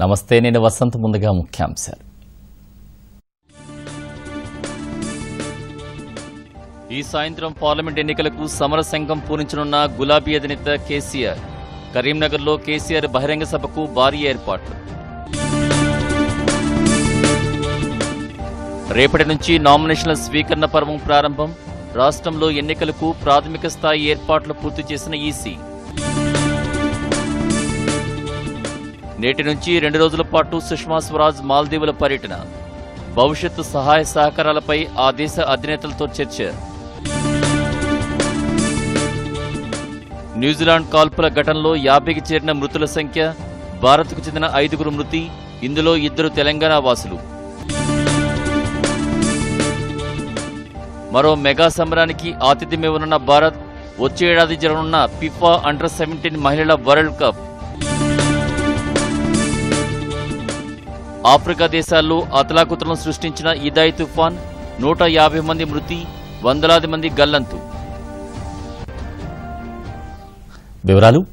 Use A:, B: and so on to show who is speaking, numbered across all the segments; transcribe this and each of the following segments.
A: నమస్తే నేను వసంత్ ముందుగా ముఖ్యాంశాలు. ఈ సాయంత్రం పార్లమెంట్ ఎన్నికలకు సమర సంఘం పూరించనున్న గులాబీ అధినేత కేసీఆర్ కరీంనగర్లో కేసీఆర్ బహిరంగ సభకు భారీ ఏర్పాట్లు. రేపటి నుంచి నామినేషన్ల స్వీకరణ పర్వం ప్రారంభం రాష్ట్రంలో ఎన్నికలకు ప్రాథమిక స్థాయి ఏర్పాట్లు పూర్తి చేసిన ఈసీ. నేటి నుంచి రెండు రోజుల పాటు సుష్మా స్వరాజ్ మాల్దీవుల పర్యటన. భవిష్యత్తు సహాయ సహకారాలపై ఆ దేశ అధినేతలతో చర్చ. న్యూజిలాండ్ కాల్పుల ఘటనలో యాభైకి చేరిన మృతుల సంఖ్య భారత్కు చెందిన ఐదుగురు మృతి ఇందులో ఇద్దరు తెలంగాణ వాసులు. మరో మెగా సమరానికి ఆతిథ్యమివ్వనున్న భారత్ వచ్చే ఏడాది జరగనున్న ఫిఫా అండర్ సెవెంటీన్ మహిళల వరల్డ్ కప్. ఆఫ్రికా దేశాల్లో అతలాకుతలం సృష్టించిన ఇదాయి తుఫాన్ నూట యాభై మంది మృతి వందలాది మంది గల్లంతు. వివరాలు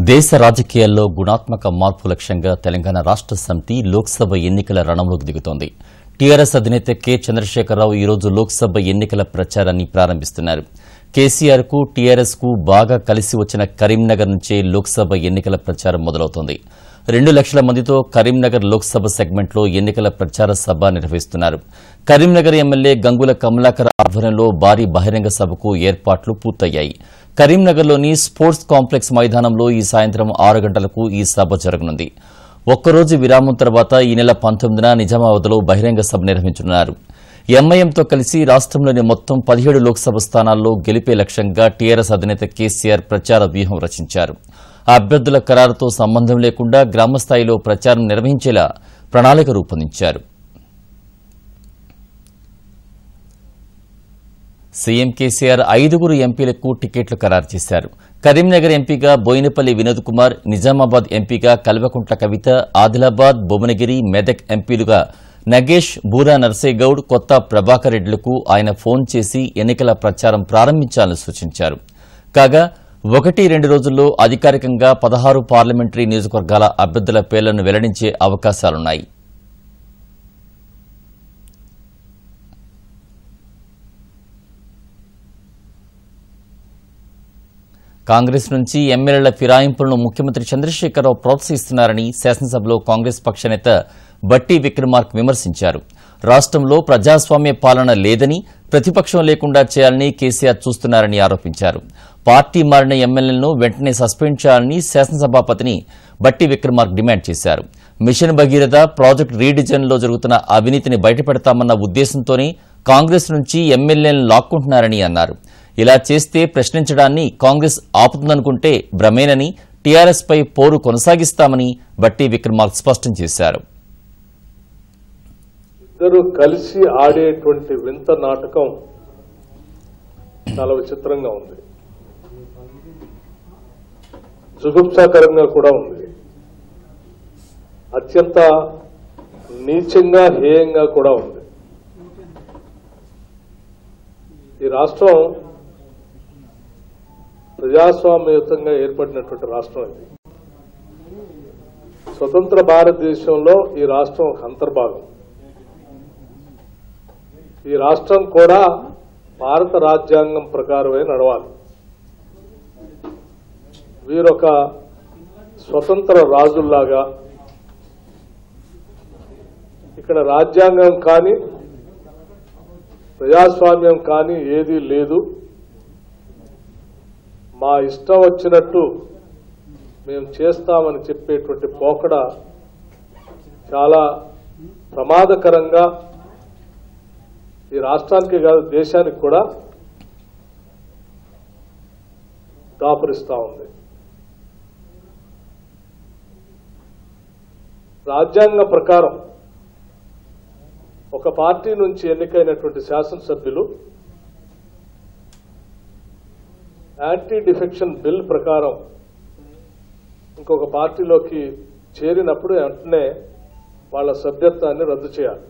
A: దేశ రాజకీయాల్లో గుణాత్మక మార్పు లక్ష్యంగా తెలంగాణ రాష్ట్ర సమితి లోక్సభ ఎన్నికల రణంలోకి దిగుతోంది. టీఆర్ఎస్ అధినేత కె. చంద్రశేఖరరావు ఈరోజు లోక్సభ ఎన్నికల ప్రచారాన్ని ప్రారంభిస్తున్నారు. కేసీఆర్కు టీఆర్ఎస్కు బాగా కలిసి వచ్చిన కరీంనగర్ నుంచే లోక్సభ ఎన్నికల ప్రచారం మొదలవుతోంది. రెండు లక్షల మందితో కరీంనగర్ లోక్సభ సెగ్మెంట్లో ఎన్నికల ప్రచార సభ నిర్వహిస్తున్నారు. కరీంనగర్ ఎమ్మెల్యే గంగుల కమలాకర్ ఆధ్వర్యంలో భారీ బహిరంగ సభకు ఏర్పాట్లు పూర్తయ్యాయి. కరీంనగర్లోని స్పోర్ట్స్ కాంప్లెక్స్ మైదానంలో ఈ సాయంత్రం ఆరు గంటలకు ఈ సభ జరగనుంది. ఒక్కరోజు విరామం తర్వాత ఈ నెల పంతొమ్మిదిన నిజామాబాద్లో బహిరంగ సభ నిర్వహించనున్నారు. ఎంఐఎంతో కలిసి రాష్ట్రంలోని మొత్తం పదిహేడు లోక్సభ స్థానాల్లో గెలిపే లక్ష్యంగా టీఆర్ఎస్ అధినేత కేసీఆర్ ప్రచార వ్యూహం రచించారు. అభ్యర్థుల ఖరారుతో సంబంధం లేకుండా గ్రామస్థాయిలో ప్రచారం నిర్వహించేలా ప్రణాళిక రూపొందించారు. సీఎం కేసీఆర్ ఐదుగురు ఎంపీలకు టికెట్లు ఖరారు చేశారు. కరీంనగర్ ఎంపీగా బోయినపల్లి వినోద్ కుమార్ నిజామాబాద్ ఎంపీగా కల్వకుంట్ల కవిత ఆదిలాబాద్ భువనగిరి మెదక్ ఎంపీలుగా నగేష్ బూరా నర్సేగౌడ్ కొత్త ప్రభాకర్ రెడ్లకు ఆయన ఫోన్ చేసి ఎన్నికల ప్రచారం ప్రారంభించాలని సూచించారు. కాగా ఒకటి రెండు రోజుల్లో అధికారికంగా పదహారు పార్లమెంటరీ నియోజకవర్గాల అభ్యర్థుల పేర్లను వెల్లడించే అవకాశాలున్నాయి. కాంగ్రెస్ నుంచి ఎమ్మెల్యేల ఫిరాయింపులను ముఖ్యమంత్రి చంద్రశేఖరరావు ప్రోత్సహిస్తున్నారని శాసనసభలో కాంగ్రెస్ పక్ష నేత బట్టి విక్రమార్క్ విమర్శించారు. రాష్ట్రంలో ప్రజాస్వామ్య పాలన లేదని ప్రతిపక్షం లేకుండా చేయాలని కేసీఆర్ చూస్తున్నారని ఆరోపించారు. పార్టీ మారిన ఎమ్మెల్యేలను వెంటనే సస్పెండ్ చేయాలని శాసనసభాపతిని బట్టి విక్రమార్క్ డిమాండ్ చేశారు. మిషన్ భగీరథ ప్రాజెక్టు రీడిజైన్లో జరుగుతున్న అవినీతిని బయటపెడతామన్న ఉద్దేశంతోనే కాంగ్రెస్ నుంచి ఎమ్మెల్యేలను లాక్కుంటున్నారని అన్నారు. ఇలా చేస్తే ప్రశ్నించడాన్ని కాంగ్రెస్ ఆపుతుందనుకుంటే భ్రమేనని టీఆర్ఎస్పై పోరు కొనసాగిస్తామని బట్టి విక్రమార్క్ స్పష్టం చేశారు.
B: ఇద్దరు కలిసి ఆడేటువంటి వింత నాటకం చాలా విచిత్రంగా ఉంది. జుగుప్సాకరంగా కూడా ఉంది. అత్యంత నీచంగా హేయంగా కూడా ఉంది. ఈ రాష్ట్రం ప్రజాస్వామ్యయుతంగా ఏర్పడినటువంటి రాష్ట్రం ఇది. స్వతంత్ర భారతదేశంలో ఈ రాష్ట్రం ఒక అంతర్భాగం. ఈ రాష్ట్రం కూడా భారత రాజ్యాంగం ప్రకారమే నడవాలి. వీరొక స్వతంత్ర రాజుల్లాగా ఇక్కడ రాజ్యాంగం కానీ ప్రజాస్వామ్యం కానీ ఏదీ లేదు. మా ఇష్టం వచ్చినట్టు మేము చేస్తామని చెప్పేటువంటి పోకడ చాలా ప్రమాదకరంగా ఈ రాష్ట్రానికి కాదు దేశానికి కూడా దాపురిస్తా ఉంది. రాజ్యాంగ ప్రకారం ఒక పార్టీ నుంచి ఎన్నికైనటువంటి శాసనసభ్యులు యాంటీ డిఫెక్షన్ బిల్ ప్రకారం ఇంకొక పార్టీలోకి చేరినప్పుడు వెంటనే వాళ్ళ సభ్యత్వాన్ని రద్దు చేయాలి.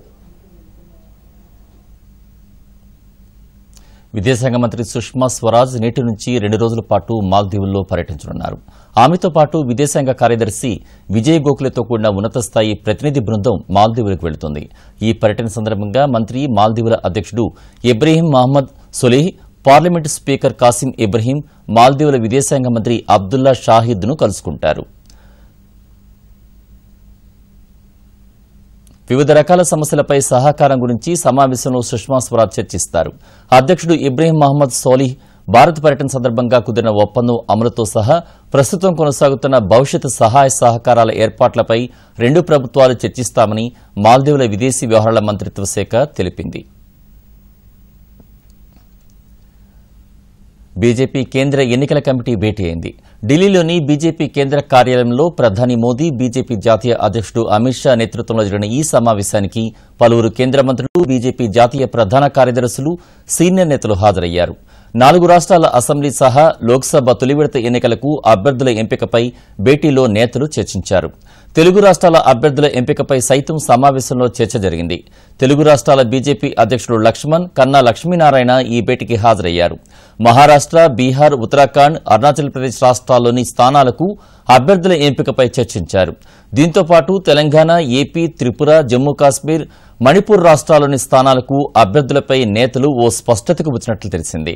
A: విదేశాంగ మంత్రి సుష్మా స్వరాజ్ నేటి నుంచి రెండు రోజుల పాటు మాల్దీవుల్లో పర్యటించనున్నారు. ఆమెతో పాటు విదేశాంగ కార్యదర్శి విజయ్ గోఖలేతో కూడిన ఉన్నత స్థాయి ప్రతినిధి బృందం మాల్దీవులకు వెళుతుంది. ఈ పర్యటన సందర్భంగా మంత్రి మాల్దీవుల అధ్యక్షుడు ఇబ్రహీం మహమ్మద్ సొలీహ్ పార్లమెంటు స్పీకర్ కాసిం ఇబ్రహీం మాల్దీవుల విదేశాంగ మంత్రి అబ్దుల్లా షాహిద్ను కలుసుకుంటారు. వివిధ రకాల సమస్యలపై సహకారం గురించి సమావేశంలో సుష్మా స్వరాజ్ చర్చిస్తారు. అధ్యక్షుడు ఇబ్రహీం మహమ్మద్ సోలిహ్ భారత్ పర్యటన సందర్భంగా కుదిరిన ఒప్పందం అమలుతో సహా ప్రస్తుతం కొనసాగుతున్న భవిష్యత్ సహాయ సహకారాల ఏర్పాట్లపై రెండు ప్రభుత్వాలు చర్చిస్తామని మాల్దీవుల విదేశీ వ్యవహారాల మంత్రిత్వ శాఖ తెలిపింది. బీజేపీ కేంద్ర ఎన్నికల కమిటీ భేటీ అయింది. ఢిల్లీలోని బీజేపీ కేంద్ర కార్యాలయంలో ప్రధాని మోదీ బీజేపీ జాతీయ అధ్యక్షుడు అమిత్ షా నేతృత్వంలో జరిగిన ఈ సమావేశానికి పలువురు కేంద్ర మంత్రులు బీజేపీ జాతీయ ప్రధాన కార్యదర్శులు సీనియర్ నేతలు హాజరయ్యారు. నాలుగు రాష్ట్రాల అసెంబ్లీ సహా లోక్సభ తొలి విడత ఎన్నికలకు అభ్యర్థుల ఎంపికపై భేటీలో నేతలు చర్చించారు. తెలుగు రాష్ట్రాల అభ్యర్థుల ఎంపికపై సైతం సమావేశంలో చర్చ జరిగింది. తెలుగు రాష్ట్రాల బీజేపీ అధ్యక్షుడు లక్ష్మణ్ కన్నా లక్ష్మీనారాయణ ఈ భేటీకి హాజరయ్యారు. మహారాష్ట్ర బీహార్ ఉత్తరాఖండ్ అరుణాచల్ ప్రదేశ్ రాష్ట్రాల్లోని స్థానాలకు అభ్యర్థుల ఎంపికపై చర్చించారు. దీంతో పాటు తెలంగాణ ఏపీ త్రిపుర జమ్మూ కాశ్మీర్ మణిపూర్ రాష్ట్రాల్లోని స్థానాలకు అభ్యర్థులపై నేతలు ఓ స్పష్టతకు వచ్చినట్లు తెలిసింది.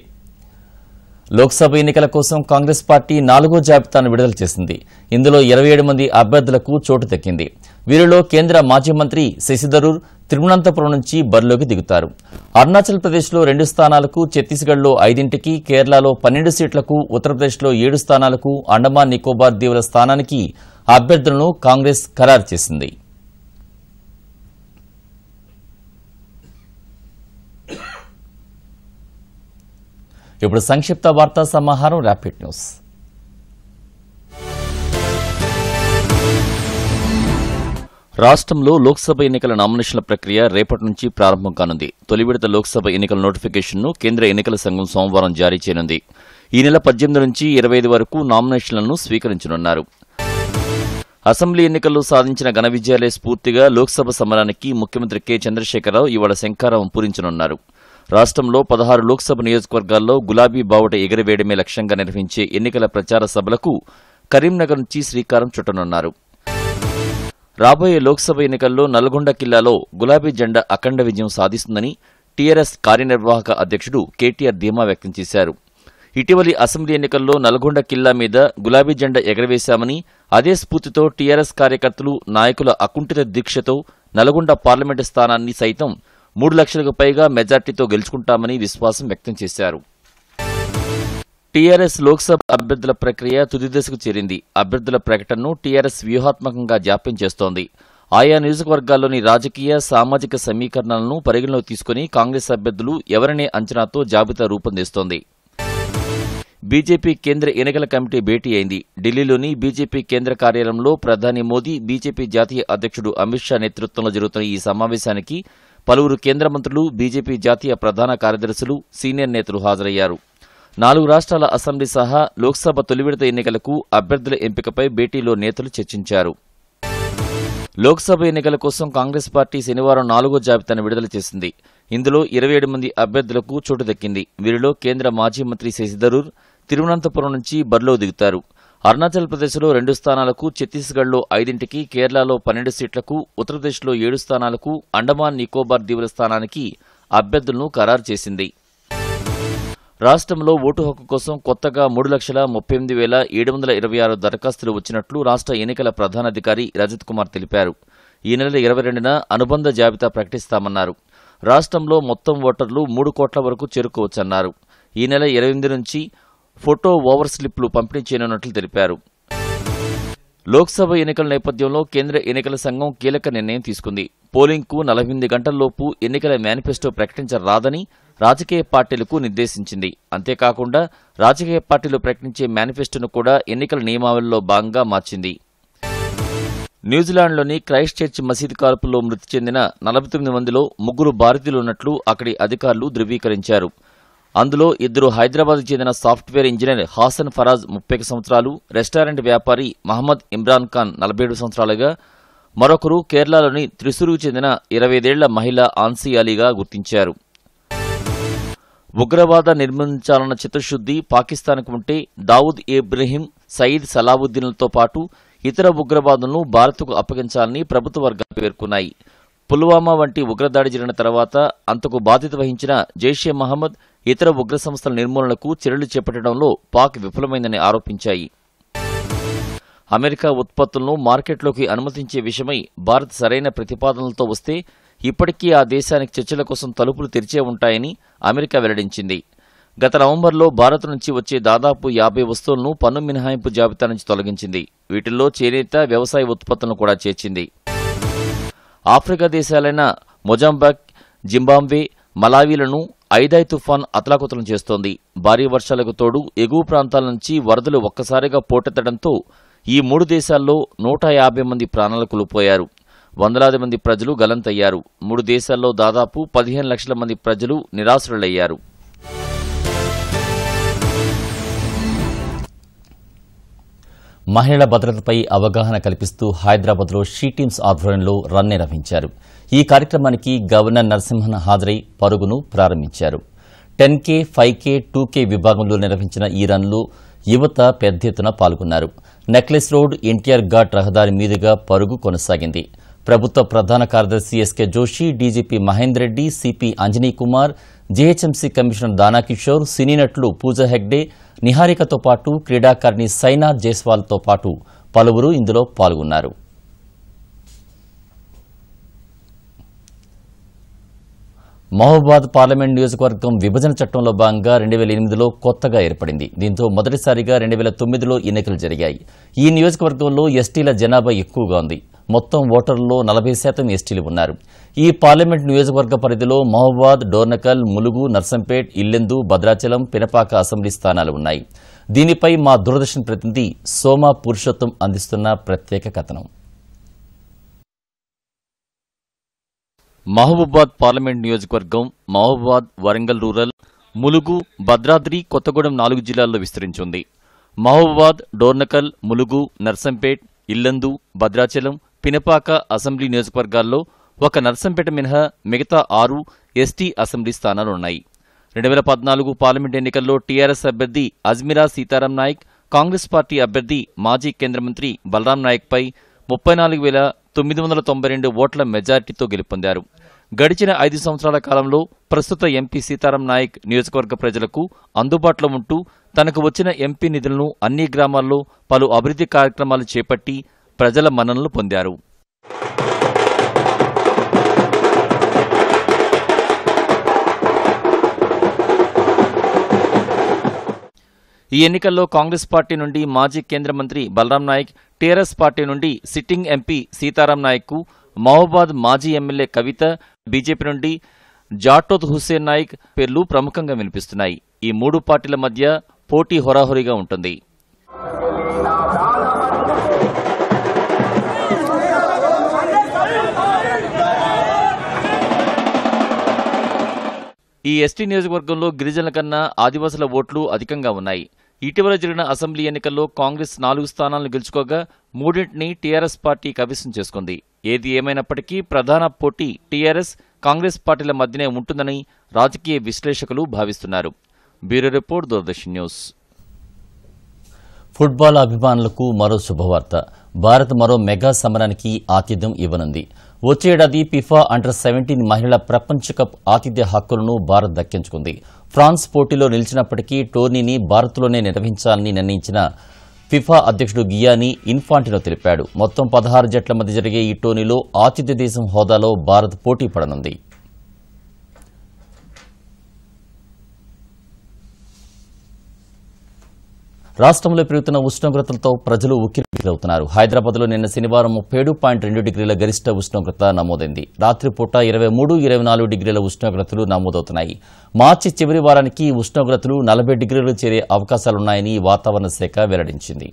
A: లోక్సభ ఎన్నికల కోసం కాంగ్రెస్ పార్టీ నాలుగో జాబితాను విడుదల చేసింది. ఇందులో ఇరవై ఏడు మంది అభ్యర్థులకు చోటు దక్కింది. వీరిలో కేంద్ర మాజీ మంత్రి శశిధరూర్ తిరువనంతపురం నుంచి బరిలోకి దిగుతారు. అరుణాచల్ ప్రదేశ్లో రెండు స్థానాలకు ఛత్తీస్గఢ్లో ఐదింటికి కేరళలో పన్నెండు సీట్లకు ఉత్తరప్రదేశ్లో ఏడు స్థానాలకు అండమాన్ నికోబార్ దీవుల స్థానానికి అభ్యర్థులను కాంగ్రెస్ ఖరారు చేసింది. ఇప్పుడు సంక్షిప్త వార్తా సమాహారం ర్యాపిడ్ న్యూస్ రాష్ట్రంలో లోక్సభ ఎన్నికల నామినేషన్ల ప్రక్రియ రేపటి నుంచి ప్రారంభం కానుంది. తొలి విడత లోక్సభ ఎన్నికల నోటిఫికేషన్ను కేంద్ర ఎన్నికల సంఘం సోమవారం జారీ చేయనుంది. ఈ నెల పద్దెనిమిది నుంచి ఇరవై ఐదు వరకు నామినేషన్లను స్వీకరించనున్నారు. అసెంబ్లీ ఎన్నికల్లో సాధించిన ఘన విజయాలే స్ఫూర్తిగా లోక్సభ సమరానికి ముఖ్యమంత్రి కె. చంద్రశేఖరరావు ఇవాళ శంఖారావం పూరించనున్నారు. రాష్ట్రంలో పదహారు లోక్సభ నియోజకవర్గాల్లో గులాబీ బావుట ఎగిరివేయడమే లక్ష్యంగా నిర్వహించే ఎన్నికల ప్రచార సభలకు కరీంనగర్ నుంచి శ్రీకారం చుట్టనున్నారు. రాబోయే లోక్సభ ఎన్నికల్లో నల్గొండ కిల్లాలో గులాబీ జెండా అఖండ విజయం సాధిస్తుందని టీఆర్ఎస్ కార్యనిర్వాహక అధ్యక్షుడు కేటీఆర్ ధీమా వ్యక్తం చేశారు. ఇటీవలి అసెంబ్లీ ఎన్నికల్లో నల్గొండ కిల్లా మీద గులాబీ జెండా ఎగరవేశామని అదే స్ఫూర్తితో టీఆర్ఎస్ కార్యకర్తలు నాయకుల అకుంఠిత దీక్షతో నల్గొండ పార్లమెంటు స్థానాన్ని సైతం మూడు లక్షలకు పైగా మెజార్టీతో గెలుచుకుంటామని విశ్వాసం వ్యక్తం చేశారు. టీఆర్ఎస్ లోక్సభ అభ్యర్థుల ప్రక్రియ తుది దశకు చేరింది. అభ్యర్థుల ప్రకటనను టీఆర్ఎస్ వ్యూహాత్మకంగా జాప్యం చేస్తోంది. ఆయా నియోజకవర్గాల్లోని రాజకీయ సామాజిక సమీకరణలను పరిగణలోకి తీసుకుని కాంగ్రెస్ అభ్యర్థులు ఎవరనే అంచనాతో జాబితా రూపొందిస్తోంది. బీజేపీ కేంద్ర ఎన్నికల కమిటీ భేటీ అయింది. ఢిల్లీలోని బీజేపీ కేంద్ర కార్యాలయంలో ప్రధాని మోదీ బీజేపీ జాతీయ అధ్యక్షుడు అమిత్ షా నేతృత్వంలో జరుగుతున్న ఈ సమావేశానికి పలువురు కేంద్ర మంత్రులు బీజేపీ జాతీయ ప్రధాన కార్యదర్శులు సీనియర్ నేతలు హాజరయ్యారు. నాలుగు రాష్ట్రాల అసెంబ్లీ సహా లోక్సభ తొలి విడత ఎన్నికలకు అభ్యర్థుల ఎంపికపై భేటీలో నేతలు చర్చించారు. లోక్సభ ఎన్నికల కోసం కాంగ్రెస్ పార్టీ శనివారం నాలుగో జాబితాను విడుదల చేసింది. ఇందులో ఇరవై ఏడు మంది అభ్యర్థులకు చోటు దక్కింది. వీరిలో కేంద్ర మాజీ మంత్రి శశిధరూర్ తిరువనంతపురం నుంచి బరిలో దిగుతారు. అరుణాచల్ ప్రదేశ్లో రెండు స్థానాలకు ఛత్తీస్గఢ్లో ఐదింటికి కేరళలో పన్నెండు సీట్లకు ఉత్తరప్రదేశ్లో ఏడు స్థానాలకు అండమాన్ నికోబార్ దీవుల స్థానానికి అభ్యర్థులను ఖరారు చేసింది. రాష్ట్రంలో ఓటు హక్కు కోసం కొత్తగా మూడు లక్షల ముప్పై ఎనిమిది వేల ఏడు వందల ఇరవై ఆరు దరఖాస్తులు వచ్చినట్లు రాష్ట్ర ఎన్నికల ప్రధానాధికారి రజత్ కుమార్ తెలిపారు. ఈ నెల ఇరవై రెండున అనుబంధ జాబితా ప్రకటిస్తామన్నారు. రాష్ట్రంలో మొత్తం ఓటర్లు మూడు కోట్ల వరకు చేరుకోవచ్చన్నారు. ఈ నెల ఇరవై ఎనిమిది నుంచి ఫోటో ఓవర్ స్లిప్లు పంపిణీ చేయనున్నట్లు తెలిపారు. లోక్సభ ఎన్నికల నేపథ్యంలో కేంద్ర ఎన్నికల సంఘం కీలక నిర్ణయం తీసుకుంది. పోలింగ్కు నలభై గంటల్లోపు ఎన్నికల మేనిఫెస్టో ప్రకటించరాదని రాజకీయ పార్టీలకు నిర్దేశించింది. అంతేకాకుండా రాజకీయ పార్టీలు ప్రకటించే మేనిఫెస్టోను కూడా ఎన్నికల నియమావళిలో భాగంగా మార్చింది. న్యూజిలాండ్లోని క్రైస్ట్ చర్చ్ మసీద్ కాల్పుల్లో మృతి చెందిన నలభై తొమ్మిది మందిలో ముగ్గురు భారతీయులు ఉన్నట్లు అక్కడి అధికారులు ధృవీకరించారు. అందులో ఇద్దరు హైదరాబాద్ చెందిన సాఫ్ట్వేర్ ఇంజనీర్ హాసన్ ఫరాజ్ ముప్పై సంవత్సరాలు రెస్టారెంట్ వ్యాపారి మహమ్మద్ ఇమ్రాన్ ఖాన్ నలభై ఏడు సంవత్సరాలుగా మరొకరు కేరళలోని త్రిశూరుకు చెందిన ఇరవైదేళ్ళ మహిళ ఆన్సీ అలీగా గుర్తించారు. ఉగ్రవాద నిర్మించాలన్న చిత్తశుద్ది పాకిస్తాన్కు ఉంటే దావుద్ ఇబ్రహీం సయీద్ సలావుద్దీన్లతో పాటు ఇతర ఉగ్రవాదులను భారత్కు అప్పగించాలని ప్రభుత్వ వర్గాలు పేర్కొన్నాయి. పుల్వామా వంటి ఉగ్రదాడి జరిగిన తర్వాత అంతకు బాధ్యత వహించిన జైషే మహమ్మద్ ఇతర ఉగ్ర సంస్థల నిర్మూలనకు చర్యలు చేపట్టడంలో పాక్ విఫలమైందని ఆరోపించాయి. అమెరికా ఉత్పత్తులను మార్కెట్లోకి అనుమతించే విషయమై భారత్ సరైన ప్రతిపాదనలతో వస్తే ఇప్పటికీ ఆ దేశానికి చర్చల కోసం తలుపులు తెరిచే ఉంటాయని అమెరికా వెల్లడించింది. గత నవంబర్లో భారత్ నుంచి వచ్చే దాదాపు యాభై వస్తువులను పన్ను మినహాయింపు జాబితా నుంచి తొలగించింది. వీటిల్లో చేనేత వ్యవసాయ ఉత్పత్తులను కూడా చేర్చింది. ఆఫ్రికా దేశాలైన మొజాంబక్ జింబాబ్వే మలావీలను ఐదాయి తుఫాన్ అతలాకుతలం చేస్తోంది. భారీ వర్షాలకు తోడు ఎగువ ప్రాంతాల నుంచి వరదలు ఒక్కసారిగా పోటెత్తడంతో ఈ మూడు దేశాల్లో నూట యాభై మంది ప్రాణాలు కోల్పోయారు. వందలాది మంది ప్రజలు గలంతయ్యారు. మూడు దేశాల్లో దాదాపు పదిహేను లక్షల మంది ప్రజలు నిరాశ్రులయ్యారు మహిళల భద్రతపై అవగాహన కల్పిస్తూ హైదరాబాద్లో షీ టీమ్స్ ఆధ్వర్యంలో రన్ నిర్వహించారు. ఈ కార్యక్రమానికి గవర్నర్ నరసింహన్ హాజరై పరుగును ప్రారంభించారు. Ten K five K two K విభాగంలో నిర్వహించిన ఈ రన్లో యువత పెద్ద ఎత్తున పాల్గొన్నారు. నెక్లెస్ రోడ్ ఎన్టీఆర్ ఘాట్ రహదారి మీదుగా పరుగు కొనసాగింది. ప్రభుత్వ ప్రధాన కార్యదర్శి SK Joshi DGP Mahender Reddy CP Anjani Kumar GHMC commissioner Dana Kishore cine నటులు పూజా హెగ్డే నిహారికతో పాటు క్రీడాకారిణి సైనా జైస్వాల్తో పాటు పలువురు ఇందులో పాల్గొన్నారు. మహబూబాద్ పార్లమెంట్ నియోజకవర్గం విభజన చట్టంలో భాగంగా రెండు వేల ఎనిమిదిలో కొత్తగా ఏర్పడింది. దీంతో మొదటిసారిగా రెండు వేల తొమ్మిదిలో ఎన్నికలు జరిగాయి. ఈ నియోజకవర్గంలో ఎస్టీల జనాభా ఎక్కువగా ఉంది. మొత్తం ఓటర్లలో నలభై శాతం ఎస్టీలు ఉన్నారు. ఈ పార్లమెంట్ నియోజకవర్గ పరిధిలో మహబూబాద్ డోర్నకల్ ములుగు నర్సంపేట్ ఇల్లెందు భద్రాచలం పినపాక అసెంబ్లీ స్థానాలు ఉన్నాయి. దీనిపై మా దూరదర్శన్ ప్రతినిధి సోమా పురుషోత్తం అందిస్తున్న ప్రత్యేక కథనం. మహబూబాద్ పార్లమెంట్ నియోజకవర్గం మహబూబాద్ వరంగల్ రూరల్ ములుగు భద్రాద్రి కొత్తగూడెం నాలుగు జిల్లాల్లో విస్తరించింది. మహబూబాద్ డోర్నకల్ ములుగు నర్సంపేట్ ఇల్లందు భద్రాచలం పినపాక అసెంబ్లీ నియోజకవర్గాల్లో ఒక నర్సంపేట మినహా మిగతా ఆరు ఎస్టీ అసెంబ్లీ స్థానాలున్నాయి. రెండు వేల పద్నాలుగు పార్లమెంట్ ఎన్నికల్లో టీఆర్ఎస్ అభ్యర్థి అజ్మిరా సీతారాం నాయక్ కాంగ్రెస్ పార్టీ అభ్యర్థి మాజీ కేంద్ర మంత్రి బలరాం నాయక్పై ముప్పై నాలుగు వేల తొమ్మిది వందల తొంభై రెండు ఓట్ల మెజార్టీతో గెలుపొందారు. గడిచిన ఐదు సంవత్సరాల కాలంలో ప్రస్తుత ఎంపీ సీతారాం నాయక్ నియోజకవర్గ ప్రజలకు అందుబాటులో ఉంటూ తనకు వచ్చిన ఎంపీ నిధులను అన్ని గ్రామాల్లో పలు అభివృద్ధి కార్యక్రమాలు చేపట్టి ప్రజల మన్ననలు పొందారు. ఈ ఎన్నికల్లో కాంగ్రెస్ పార్టీ నుండి మాజీ కేంద్ర మంత్రి బలరాం నాయక్ టీఆర్ఎస్ పార్టీ నుండి సిట్టింగ్ ఎంపీ సీతారాం నాయక్కు మహబూబాద్ మాజీ ఎమ్మెల్యే కవిత బీజేపీ నుండి జాటోత్ హుస్సేన్ నాయక్ పేర్లు ప్రముఖంగా వినిపిస్తున్నాయి. ఈ మూడు పార్టీల మధ్య పోటీ హోరాహోరీగా ఉంటుంది. ఈ ఎస్టీ నియోజకవర్గంలో గిరిజనుల కన్నా ఆదివాసుల ఓట్లు అధికంగా ఉన్నాయి. ఇటీవల జరిగిన అసెంబ్లీ ఎన్నికల్లో కాంగ్రెస్ నాలుగు స్థానాలను గెలుచుకోగా మూడింటిని టీఆర్ఎస్ పార్టీ కవిసం చేసుకుంది. ఏది ఏమైనప్పటికీ ప్రధాన పోటీ టీఆర్ఎస్ కాంగ్రెస్ పార్టీల మధ్యనే ఉంటుందని రాజకీయ విశ్లేషకులు భావిస్తున్నారు. Bureau report Doordarshan news. Football అభిమానులకు మరో శుభవార్త. భారత్ మరో మెగా సమరానికి ఆతిథ్యం ఇవ్వనుంది. వచ్చే ఏడాది ఫిఫా అండర్ సెవెంటీన్ మహిళల ప్రపంచ కప్ ఆతిథ్య హక్కులను భారత్ దక్కించుకుంది. ఫ్రాన్స్ పోటీలో నిలిచినప్పటికీ టోర్నీని భారత్లోనే నిర్వహించాలని నిర్ణయించిన ఫిఫా అధ్యక్షుడు గియానీ ఇన్ఫాంటినో తెలిపాడు. మొత్తం పదహారు జట్ల మధ్య జరిగే ఈ టోర్నీలో ఆతిథ్య దేశం హోదాలో భారత్ పోటీ పడనుంది. రాష్ట్రంలో పెరుగుతున్న ఉష్ణోగ్రతలతో ప్రజలు ఉక్కిరిబిక్కిరవుతున్నారు. హైదరాబాద్లో నిన్న శనివారం ముప్పై ఏడు పాయింట్ రెండు డిగ్రీల గరిష్ట ఉష్ణోగ్రత నమోదైంది. రాత్రిపూట ఇరవై మూడు ఇరవై నాలుగు డిగ్రీల ఉష్ణోగ్రతలు నమోదవుతున్నాయి. మార్చి చివరి వారానికి ఉష్ణోగ్రతలు నలభై డిగ్రీలు చేరే అవకాశాలున్నాయని వాతావరణ శాఖ వెల్లడించింది.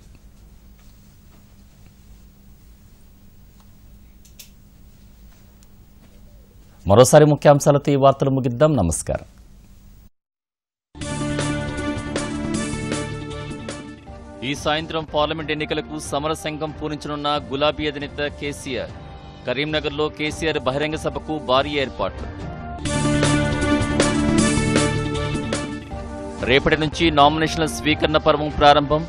A: మరోసారి ముఖ్యాంశాలతో ఈ వార్తలు ముగిద్దాం. నమస్కారం. ఈ సాయంత్రం పార్లమెంట్ ఎన్నికలకు సమర సంఘం పూరించనున్న గులాబీ అధినేత కేసీఆర్. కరీంనగర్లో కేసీఆర్ బహిరంగ సభకు భారీ ఏర్పాట్లు. రేపటి నుంచి నామినేషన్ల స్వీకరణ పర్వం ప్రారంభం.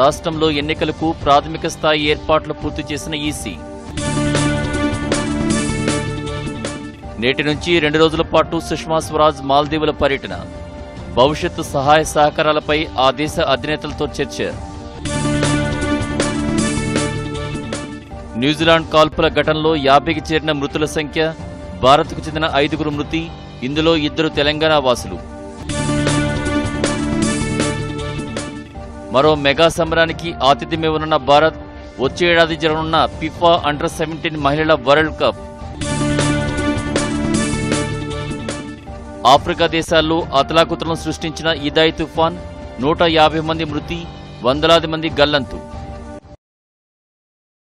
A: రాష్ట్రంలో ఎన్నికలకు ప్రాథమిక స్థాయి ఏర్పాట్లు పూర్తి చేసిన ఈసీ. నేటి నుంచి రెండు రోజుల పాటు సుష్మా స్వరాజ్ మాల్దీవుల పర్యటన. భవిష్యత్తు సహాయ సహకారాలపై ఆ దేశ అధినేతలతో చర్చ. న్యూజిలాండ్ కాల్పుల ఘటనలో యాభైకి చేరిన మృతుల సంఖ్య భారత్కు చెందిన ఐదుగురు మృతి ఇందులో ఇద్దరు తెలంగాణ వాసులు. మరో మెగా సమరానికి ఆతిథ్యమివ్వనున్న భారత్ వచ్చే ఏడాది జరగనున్న ఫిఫా అండర్ సెవెంటీన్ మహిళల వరల్డ్ కప్. ఆఫ్రికా దేశాల్లో అతలాకుతలం సృష్టించిన ఇదాయి తుఫాన్ నూట యాభై మంది మృతి వందలాది మంది గల్లంతు.